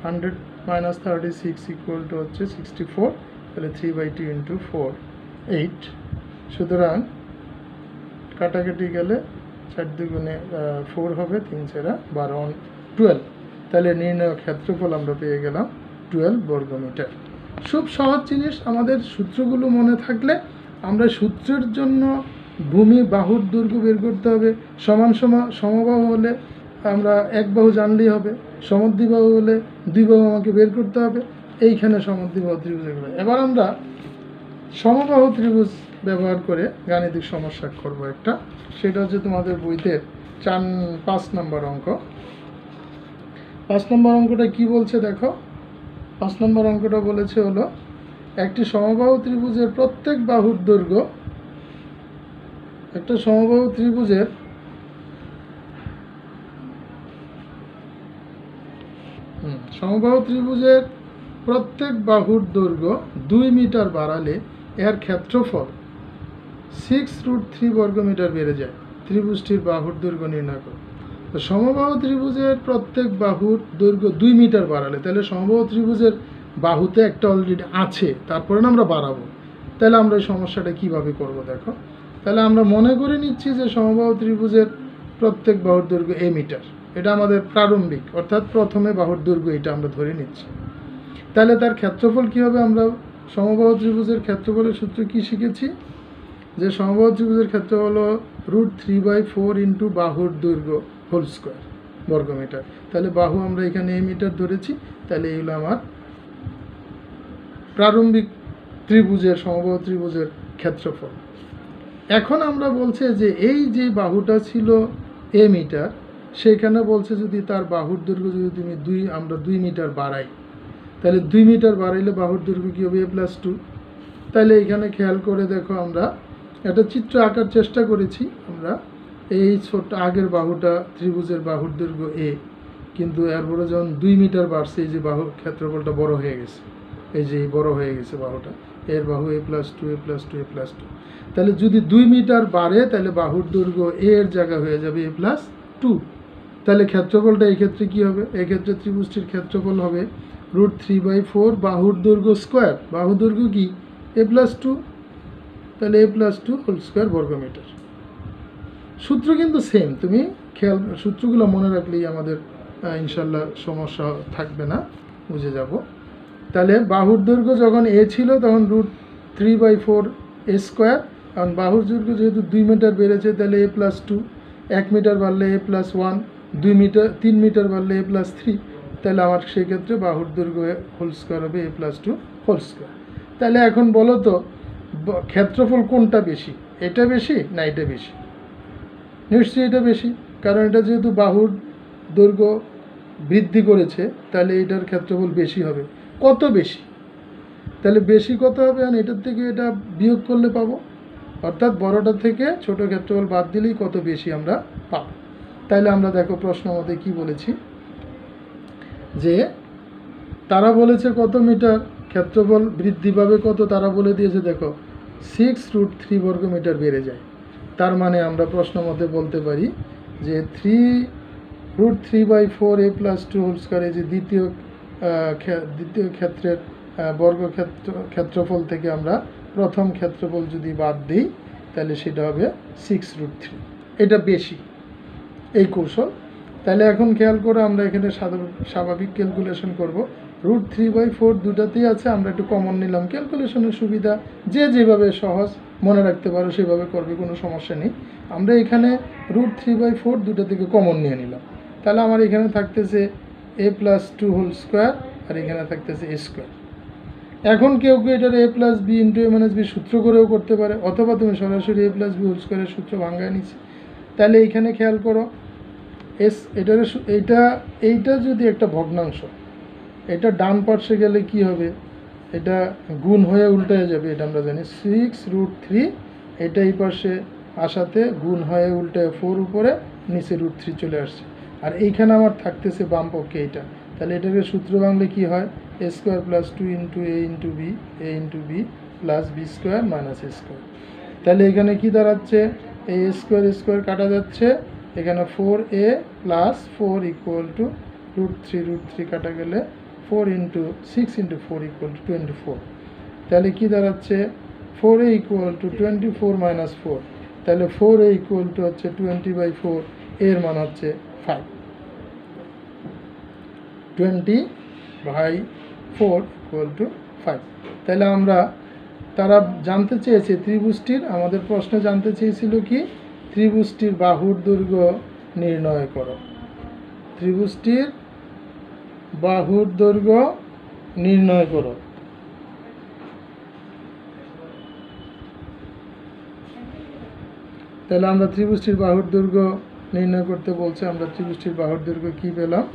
hundred minus thirty six equal to হচ্ছে sixty four, তাহলে three by two into four, eight. সুতরাং, কাটাকাটি গেলে চার দুগুণে ফোর হবে, তিন চারা বারো টুয়েলভ তাহলে নির্ণয় ক্ষেত্রফল আমরা পেয়ে গেলাম টুয়েলভ বর্গমিটার খুব সহজ জিনিস, আমাদের সূত্রগুলো মনে থাকলে আমরা সূত্রের জন্য ভূমি বাহুর দৈর্ঘ্য বের করতে হবে। সমান সমান সমবাহু হলে আমরা এক বাহু জানলেই হবে। সমদ্বিবাহু হলে দুই বাহু আমাকে বের করতে হবে। এইখানে সমদ্বিবাহু ত্রিভুজ এগুলো। এবার আমরা সমবাহু ত্রিভুজ ব্যবহার করে গাণিতিক সমস্যা করব একটা। সেটা হচ্ছে তোমাদের বইতে চার, পাঁচ নম্বর অঙ্ক। পাঁচ নম্বর অঙ্কটা কি বলছে দেখো? পাঁচ নম্বর অঙ্কটা বলেছে হলো, একটি সমবাহু ত্রিভুজের প্রত্যেক বাহুর দৈর্ঘ্য, একটা সমবাহু ত্রিভুজের সমবাহু ত্রিভুজের প্রত্যেক বাহুর দৈর্ঘ্য দুই মিটার বাড়ালে এর ক্ষেত্রফল সিক্স রুট থ্রি বর্গমিটার বেড়ে যায়। ত্রিভুজটির বাহুর দৈর্ঘ্য নির্ণয় করো। তো সমবাহু ত্রিভুজের প্রত্যেক বাহুর দৈর্ঘ্য দুই মিটার বাড়ালে, তাহলে সমবাহু ত্রিভুজের বাহুতে একটা অলরেডি আছে, তারপরে না আমরা বাড়াবো। তাহলে আমরা এই সমস্যাটা কীভাবে করব দেখো? তাহলে আমরা মনে করে নিচ্ছি যে সমবাহু ত্রিভুজের প্রত্যেক বাহুর দৈর্ঘ্য এ মিটার। এটা আমাদের প্রারম্ভিক, অর্থাৎ প্রথমে বাহুর দৈর্ঘ্য এটা আমরা ধরে নিচ্ছি। তাহলে তার ক্ষেত্রফল কী হবে আমরা? সমবাহু ত্রিভুজের ক্ষেত্রফলের সূত্র কি শিখেছি? যে সমবাহু ত্রিভুজের ক্ষেত্র হলো root three by four into বাহুর দৈর্ঘ্য হোল স্কোয়ার বর্গমিটার। তাহলে বাহু আমরা এখানে এ মিটার ধরেছি, তাহলে এইগুলো আমার প্রারম্ভিক ত্রিভুজের, সমবাহু ত্রিভুজের ক্ষেত্রফল। এখন আমরা বলছে যে এই যে বাহুটা ছিল এ মিটার সেখানে বলছে যদি তার বাহুর দৈর্ঘ্য যদি তুমি দুই, আমরা দুই মিটার বাড়াই, তাহলে দুই মিটার বাড়াইলে বাহুর দৈর্ঘ্য কী হবে? এ প্লাস টু তাহলে এখানে খেয়াল করে দেখো আমরা একটা চিত্র আঁকার চেষ্টা করেছি আমরা। এই ছোট্ট আগের বাহুটা ত্রিভুজের বাহুর দৈর্ঘ্য এ কিন্তু এরপরে যখন দুই মিটার বাড়ছে, এই যে বাহুর ক্ষেত্রফলটা বড় হয়ে গেছে। এই যে বড় হয়ে গেছে বাহুটা। এর বাহু a plus two a plus two a plus two তাহলে যদি দুই মিটার বাড়ে, তাহলে বাহুর দৈর্ঘ্য এ এর জায়গা হয়ে যাবে এ প্লাস টু তাহলে ক্ষেত্রফলটা এই ক্ষেত্রে কী হবে? এক্ষেত্রে ত্রিভুজটির ক্ষেত্রফল হবে রুট থ্রি বাই ফোর বাহুর দৈর্ঘ্য স্কোয়ার বাহুর দৈর্ঘ্য কি? এ প্লাস টু তাহলে a plus two whole square বর্গমিটার। সূত্র কিন্তু সেম তুমি খেয়াল, সূত্রগুলো মনে রাখলেই আমাদের ইনশাল্লাহ সমস্যা থাকবে না, বুঝে যাব। তাহলে বাহুর দৈর্ঘ্য যখন এ ছিল তখন root three by four a square কারণ বাহুর দৈর্ঘ্য যেহেতু দুই মিটার বেড়েছে, তাহলে এ প্লাস টু এক মিটার বাড়লে এ প্লাস ওয়ান দুই মিটার তিন মিটার বাড়লে এ প্লাস থ্রি তাহলে আমার সেক্ষেত্রে বাহুর দৈর্ঘ্য হোল স্কোয়ার হবে a plus two whole square তাহলে এখন বলো তো ক্ষেত্রফল কোনটা বেশি? এটা বেশি না এটা বেশি? নিশ্চয়ই এটা বেশি, কারণ এটা যেহেতু বাহুর দৈর্ঘ্য বৃদ্ধি করেছে, তাহলে এটার ক্ষেত্রফল বেশি হবে। কত বেশি? তাহলে বেশি কত হবে? আর এটার থেকে এটা বিয়োগ করলে পাবো। অর্থাৎ বড়টা থেকে ছোট ক্ষেত্রফল বাদ দিলেই কত বেশি আমরা পাব। তাহলে আমরা দেখো প্রশ্ন মতে কী বলেছি? যে তারা বলেছে কত মিটার? ক্ষেত্রফল বৃদ্ধি পাবে কত? তারা বলে দিয়েছে দেখো সিক্স রুট থ্রি বর্গ মিটার বেড়ে যায়। তার মানে আমরা প্রশ্ন মতে বলতে পারি যে three root three by four a plus two whole square যে দ্বিতীয় দ্বিতীয় ক্ষেত্রের বর্গক্ষেত্র, ক্ষেত্রফল থেকে আমরা প্রথম ক্ষেত্রফল যদি বাদ দিই, তাহলে সেটা হবে সিক্স রুট থ্রি এটা বেশি এই কৌশল। তাহলে এখন খেয়াল করে আমরা এখানে স্বাভাবিক ক্যালকুলেশন করব। রুট থ্রি বাই ফোর দুটাতেই আছে, আমরা একটু কমন নিলাম। ক্যালকুলেশনের সুবিধা, যে যেভাবে সহজ মনে রাখতে পারো সেভাবে করবে, কোনো সমস্যা নেই। আমরা এখানে রুট থ্রি বাই ফোর দুটা থেকে কমন নিয়ে নিলাম। তাহলে আমার এখানে থাকতেছে a plus two whole square আর এখানে থাকতেছে এ স্কোয়ার এখন কেউ কেউ এটার a plus b into a minus b সূত্র করেও করতে পারে, অথবা তুমি সরাসরি এ প্লাস বি হোল স্কোয়ারের সূত্র ভাঙ্গায় নিচ্ছে। তাহলে এইখানে খেয়াল করো, এস, এটার এইটা এইটা যদি একটা ভগ্নাংশ এটা ডান পার্শ্বে গেলে কি হবে? এটা গুণ হয়ে উল্টে যাবে, এটা আমরা জানি। সিক্স রুট থ্রি এটা এই পাশে আসাতে গুণ হয়ে উল্টে ফোর উপরে, নিচে রুট থ্রি চলে আসছে। আর এইখানে আমার থাকতেছে বাম পক্ষে এইটা। তাহলে এটাকে সূত্র বাংলে কি হয়? A square plus two into a into b a into b plus b square minus a square তাহলে এখানে কি দাঁড়াচ্ছে? এই স্কোয়ার স্কোয়ার কাটা যাচ্ছে। এখানে four a plus four equal to root three root three কাটা গেলে four into six into four equal to twenty four তাহলে কী দাঁড়াচ্ছে? Four a equal to twenty four minus four তাহলে ফোর এ ইকুয়াল টু হচ্ছে twenty by four এর মান হচ্ছে five twenty by four equal to five তাহলে আমরা, তারা জানতে চেয়েছে, ত্রিভুজটির আমাদের প্রশ্নে জানতে চেয়েছিল কি? ত্রিভুজটির বাহুর দৈর্ঘ্য নির্ণয় করো। ত্রিভুজটির বাহুর দৈর্ঘ্য নির্ণয় করো। তাহলে আমরা ত্রিভুজটির বাহুর দৈর্ঘ্য নির্ণয় করতে বলছে, আমরা ত্রিভুজটির বাহুর দৈর্ঘ্য কী পেলাম?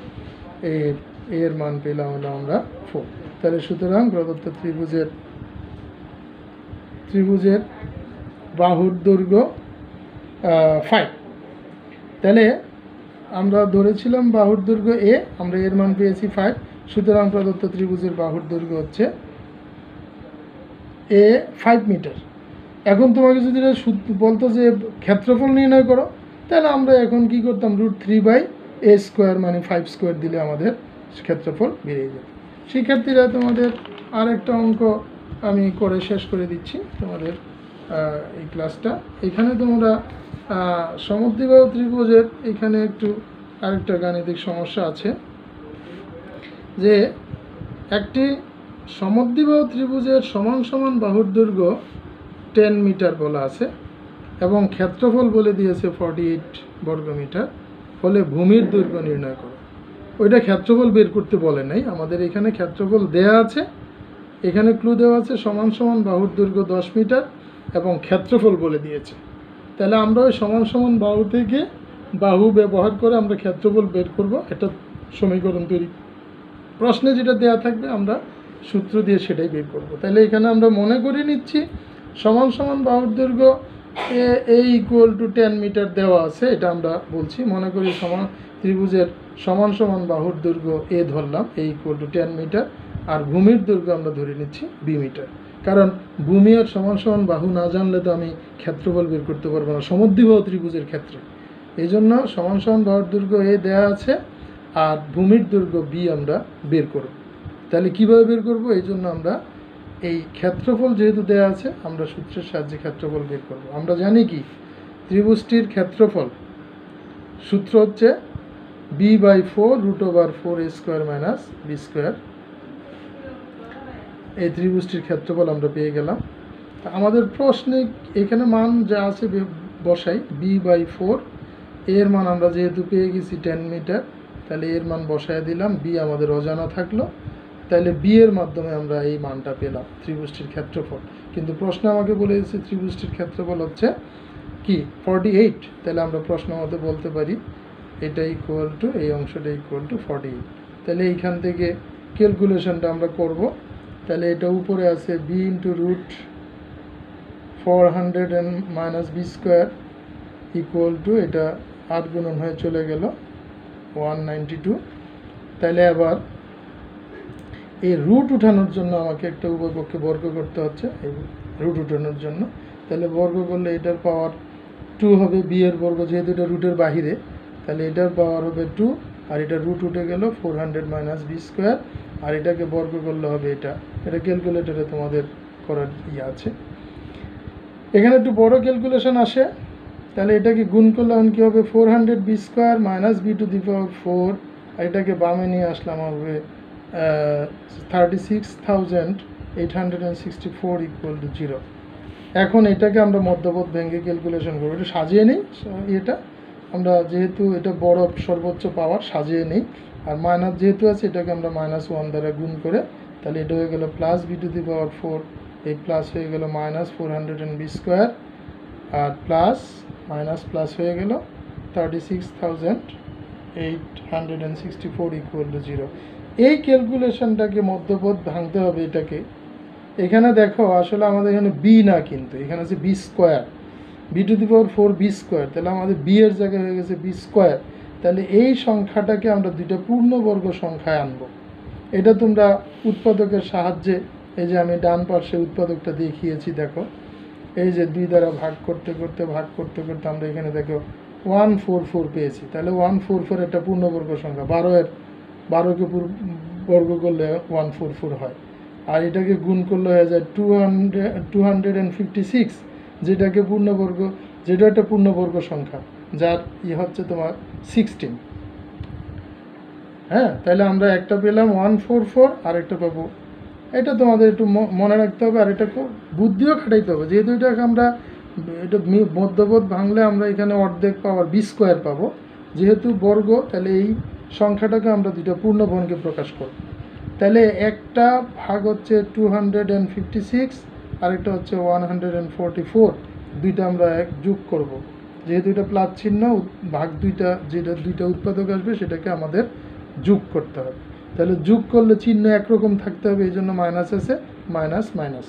এর এর মান পেলাম হলো আমরা ফোর তাহলে সুতরাং প্রদত্ত ত্রিভুজের ত্রিভুজের বাহুর দৈর্ঘ্য ফাইভ তাহলে আমরা ধরেছিলাম বাহুর দৈর্ঘ্য এ আমরা এর মান পেয়েছি ফাইভ সুতরাং প্রদত্ত ত্রিভুজের বাহুর দৈর্ঘ্য হচ্ছে এ ফাইভ মিটার এখন তোমাকে যদি বলতো যে ক্ষেত্রফল নির্ণয় করো, তাহলে আমরা এখন কি করতাম? Root three by a square মানে ফাইভ স্কোয়ার দিলে আমাদের ক্ষেত্রফল বেরিয়ে যাবে শিক্ষার্থীরা, তোমাদের আর একটা অঙ্ক আমি করে শেষ করে দিচ্ছি। তোমাদের এই ক্লাসটা এখানে তোমরা আহ, ত্রিভুজের এখানে একটু আরেকটা গাণিতিক সমস্যা আছে। যে একটি সমদ্বিবাহ ত্রিভুজের সমান সমান বাহুর দৈর্ঘ্য টেন মিটার বলা আছে এবং ক্ষেত্রফল বলে দিয়েছে ফর্টি এইট বর্গমিটার ফলে ভূমির দৈর্ঘ্য নির্ণয় করো। ওইটা ক্ষেত্রফল বের করতে বলে নাই আমাদের এখানে ক্ষেত্রফল দেয়া আছে এখানে ক্লু দেওয়া আছে সমান সমান বাহুর দৈর্ঘ্য দশ মিটার এবং ক্ষেত্রফল বলে দিয়েছে। তাহলে আমরা ওই সমান সমান বাহু থেকে বাহু ব্যবহার করে আমরা ক্ষেত্রফল বের করব। একটা সমীকরণ তৈরি। প্রশ্নে যেটা দেয়া থাকবে, আমরা সূত্র দিয়ে সেটাই বের করব। তাহলে এখানে আমরা মনে করে নিচ্ছি, সমান সমান বাহুর দৈর্ঘ্য a equal to ten metre দেওয়া আছে, এটা আমরা বলছি। মনে করি সমান, ত্রিভুজের সমান সমান বাহুর দৈর্ঘ্য এ ধরলাম, a equal to ten metre আর ভূমির দৈর্ঘ্য আমরা ধরে নিচ্ছি বি মিটার কারণ ভূমি আর সমান সমান বাহু না জানলে তো আমি ক্ষেত্রফল বের করতে পারব না। সমদ্বিবাহু ত্রিভুজের ক্ষেত্রে। এই জন্য সমান সমান বাহুর দৈর্ঘ্য এ দেওয়া আছে আর ভূমির দৈর্ঘ্য বি আমরা বের করব। তাহলে কীভাবে বের করব? এই জন্য আমরা এই ক্ষেত্রফল যেহেতু দেওয়া আছে, আমরা সূত্রের সাহায্যে ক্ষেত্রফল বের করব। আমরা জানি কি? ত্রিভুজটির ক্ষেত্রফল সূত্র হচ্ছে b by four root over four a square minus b square এই ত্রিভুজটির ক্ষেত্রফল আমরা পেয়ে গেলাম। আমাদের প্রশ্নে এখানে মান যা আছে বসাই বি বাই ফোর এর মান আমরা যেহেতু পেয়ে গেছি টেন মিটার তাহলে এর মান বসায় দিলাম বি আমাদের অজানা থাকল, তাহলে বি এর মাধ্যমে আমরা এই মানটা পেলাম, ত্রিভুজটির ক্ষেত্রফল। কিন্তু প্রশ্ন আমাকে বলে দিয়েছে, ত্রিভুজটির ক্ষেত্রফল হচ্ছে কি? ফর্টি এইট তাহলে আমরা প্রশ্ন মতো বলতে পারি, এটা ইকুয়াল টু এই অংশটা ইকুয়াল টু ফর্টি এইট তাহলে এইখান থেকে ক্যালকুলেশনটা আমরা করব। তাহলে এটা উপরে আছে b into root four hundred and minus b square equal to এটা আট গুণন হয়ে চলে গেল ওয়ান নাইনটি টু তাহলে আবার এই রুট উঠানোর জন্য আমাকে একটা উভয়পক্ষে বর্গ করতে হচ্ছে, এই রুট উঠানোর জন্য। তাহলে বর্গ করলে এটার পাওয়ার টু হবে বি এর বর্গ যেহেতু এটা রুটের বাহিরে, তাহলে এটার পাওয়ার হবে টু আর এটা রুট উঠে গেল four hundred minus b square আর এটাকে বর্গ করলে হবে এটা। এটা ক্যালকুলেটরে তোমাদের করার ইয়ে আছে। এখানে একটু বড় ক্যালকুলেশন আসে। তাহলে এটাকে গুণ করলে এখন কী হবে? Four hundred b square minus b to the power four আর এটাকে বামে নিয়ে আসলাম হবে thirty six thousand eight hundred and sixty four equal to zero এখন এটাকে আমরা মধ্যপথ ভেঙে ক্যালকুলেশন করব। এটা সাজিয়ে নিই এটা আমরা যেহেতু এটা বড় সর্বোচ্চ পাওয়ার সাজিয়ে নিই। আর মাইনাস যেহেতু আছে, এটাকে আমরা মাইনাস ওয়ান দ্বারা গুণ করে, তাহলে এটা হয়ে গেল plus b to the power four এই প্লাস হয়ে গেল minus four hundred and b square R plus minus plus হয়ে গেল thirty six thousand eight hundred and sixty four equal to zero এই ক্যালকুলেশনটাকে মধ্যপথ ভাঙতে হবে এটাকে। এখানে দেখো, আসলে আমাদের এখানে বি না কিন্তু, এখানে আছে b square b to the power four b square তাহলে আমাদের বি এর জায়গায় হয়ে গেছে বি স্কোয়ার তাহলে এই সংখ্যাটাকে আমরা দুইটা পূর্ণবর্গ সংখ্যায় আনব। এটা তোমরা উৎপাদকের সাহায্যে, এই যে আমি ডান পার্শ্বে উৎপাদকটা দেখিয়েছি, দেখো। এই যে দুই দ্বারা ভাগ করতে করতে, ভাগ করতে করতে আমরা এখানে দেখো ওয়ান ফোর ফোর পেয়েছি। তাহলে ওয়ান ফোর ফোর একটা পূর্ণবর্গ সংখ্যা, বারো এর, বারোকে বর্গ করলে ওয়ান ফোর ফোর হয়। আর এটাকে গুণ করলে হয়ে যায় two hundred two hundred and fifty six যেটাকে পূর্ণবর্গ, যেটা একটা পূর্ণবর্গ সংখ্যা, যার ই হচ্ছে তোমার সিক্সটিন হ্যাঁ তাহলে আমরা একটা পেলাম ওয়ান ফোর ফোর আর একটা পাবো। এটা তোমাদের একটু মনে রাখতে হবে, আর এটা বুদ্ধিও খাটাইতে হবে। যেহেতু এটাকে আমরা, এটা মি- মধ্যপদ ভাঙলে আমরা এখানে অর্ধেক পাওয়ার বি স্কোয়ার পাবো। যেহেতু বর্গ, তাহলে এই সংখ্যাটাকে আমরা দুইটা পূর্ণবর্ণকে প্রকাশ করব। তাহলে একটা ভাগ হচ্ছে two hundred and fifty six আরেকটা হচ্ছে one hundred and forty four দুইটা আমরা এক যোগ করব। যেহেতু এটা প্লাস চিহ্ন, ভাগ দুইটা, যেটা দুইটা উৎপাদক আসবে, সেটাকে আমাদের যোগ করতে হবে। তাহলে যোগ করলে চিহ্ন একরকম থাকতে হবে এই জন্য মাইনাস আছে মাইনাস মাইনাস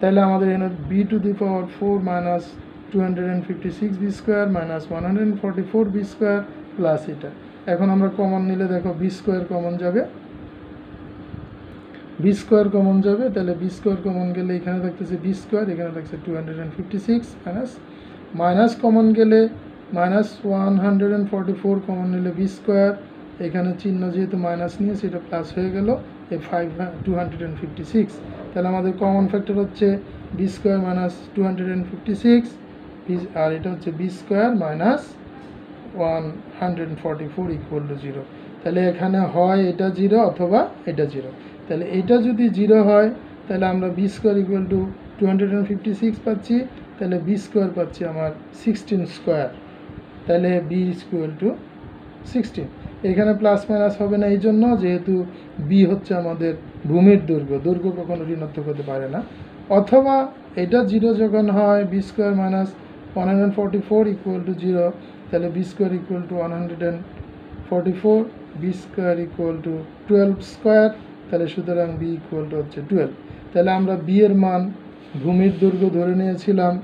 তাহলে আমাদের এখানে b to the power four minus two hundred and fifty six b square minus one hundred forty four b square plus এটা। এখন আমরা কমন নিলে দেখো বি স্কোয়ার কমন যাবে। বি স্কোয়ার কমন যাবে, তাহলে বি স্কোয়ার কমন গেলে এখানে থাকতেছে বি স্কোয়ার এখানে থাকছে two hundred and fifty six minus minus common গেলে minus one hundred and forty four common নিলে বি স্কোয়ার এখানে চিহ্ন যেহেতু মাইনাস নিয়ে সেটা প্লাস হয়ে গেল এই five two hundred and fifty six তাহলে আমাদের কমন ফ্যাক্টর হচ্ছে b square minus two hundred and fifty six আর এটা হচ্ছে b square minus one hundred forty four equal to zero তাহলে এখানে হয় এটা জিরো অথবা এটা জিরো তাহলে এটা যদি জিরো হয়, তাহলে আমরা b square equal to two hundred and fifty six পাচ্ছি, তাহলে বি স্কোয়ার পাচ্ছি আমার সিক্সটিন স্কোয়ার তাহলে বি ইকুয়াল টু সিক্সটিন এখানে প্লাস মাইনাস হবে না এই জন্য, যেহেতু বি হচ্ছে আমাদের ভূমির দুর্গ দুর্গ কখনো ঋণাত্মক হতে পারে না। অথবা এটা জিরো যখন হয় b square minus one hundred forty four equal to zero তাহলে b square equal to one hundred and forty four b square equal to twelve square তাহলে সুতরাং বি ইকুয়াল টু হচ্ছে টুয়েলভ তাহলে আমরা বি এর মান ভূমির দৈর্ঘ্য ধরে নিয়েছিলাম,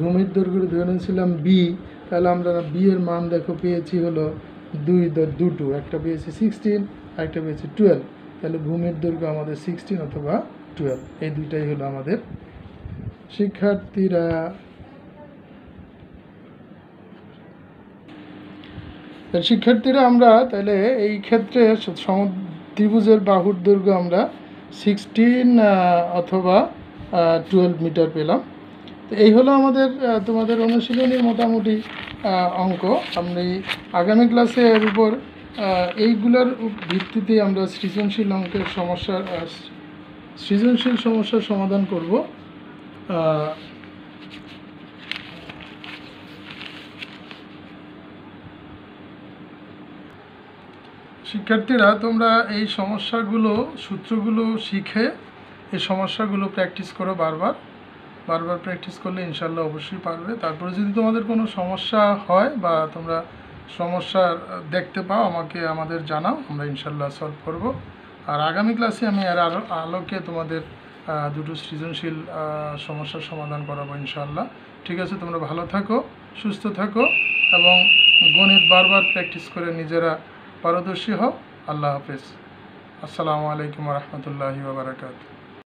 ভূমির দৈর্ঘ্য ধরে নিয়েছিলাম বি তাহলে আমরা বি এর মান দেখো পেয়েছি হলো দুই দুটো। একটা পেয়েছি সিক্সটিন আরেকটা পেয়েছি টুয়েলভ তাহলে ভূমির দৈর্ঘ্য আমাদের সিক্সটিন অথবা টুয়েলভ এই দুইটাই হলো আমাদের শিক্ষার্থীরা। শিক্ষার্থীরা আমরা তাহলে এই ক্ষেত্রে ত্রিভুজের বাহুর দৈর্ঘ্য আমরা সিক্সটিন অথবা টুয়েলভ মিটার পেলাম। তো এই হলো আমাদের তোমাদের অনুশীলনীর মোটামুটি অঙ্ক। আমরা এই আগামী ক্লাসে এর উপর এইগুলোর ভিত্তিতে আমরা সৃজনশীল অঙ্কের সমস্যার সৃজনশীল সমস্যার সমাধান করব। শিক্ষার্থীরা, তোমরা এই সমস্যাগুলো, সূত্রগুলো শিখে এই সমস্যাগুলো প্র্যাকটিস করো বারবার। বারবার প্র্যাকটিস করলে ইনশাল্লাহ অবশ্যই পারবে। তারপরে যদি তোমাদের কোনো সমস্যা হয় বা তোমরা সমস্যা দেখতে পাও, আমাকে, আমাদের জানাও, আমরা ইনশাল্লাহ সলভ করব। আর আগামী ক্লাসে আমি আর আলো, আলোকে তোমাদের দুটো সৃজনশীল সমস্যার সমাধান করাবো ইনশাল্লাহ ঠিক আছে, তোমরা ভালো থাকো, সুস্থ থাকো এবং গণিত বারবার প্র্যাকটিস করে নিজেরা পারদর্শী হও। আল্লাহ হাফেজ। আসসালামু আলাইকুম রহমতুল্লাহি বারাকাতু